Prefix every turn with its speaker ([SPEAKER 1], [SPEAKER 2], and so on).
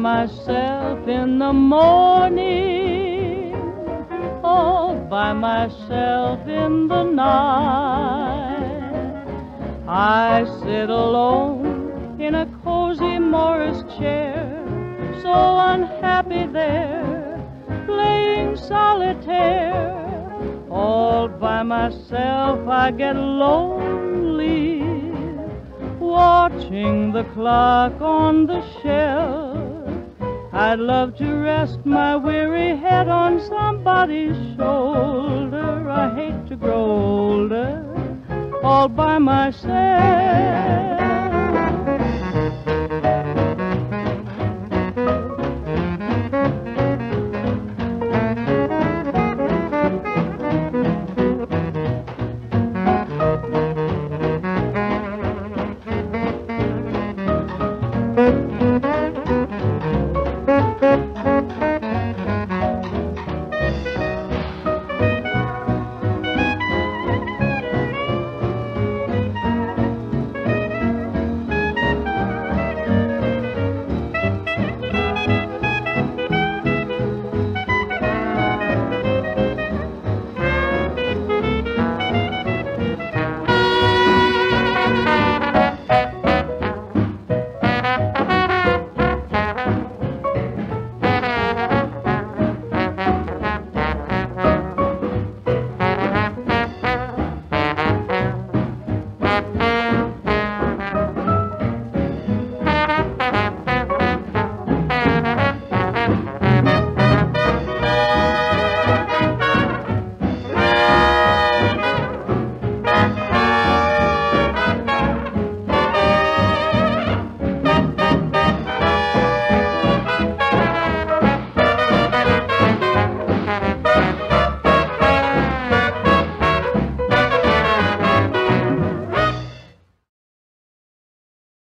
[SPEAKER 1] myself in the morning, all by myself in the night. I sit alone in a cozy Morris chair, so unhappy there, playing solitaire. All by myself I get lonely watching the clock on the shelf. I'd love to rest my weary head on somebody's shoulder. I hate to grow older all by myself.